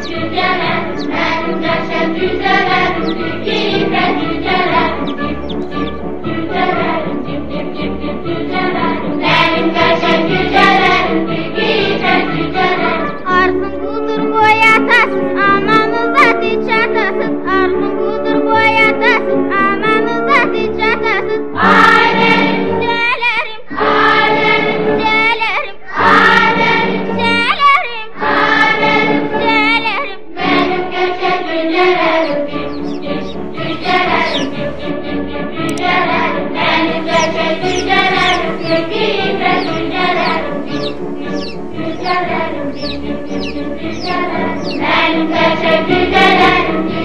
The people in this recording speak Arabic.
Figyelem, mert ügyesen üzenet, جلال مالك شكل جلال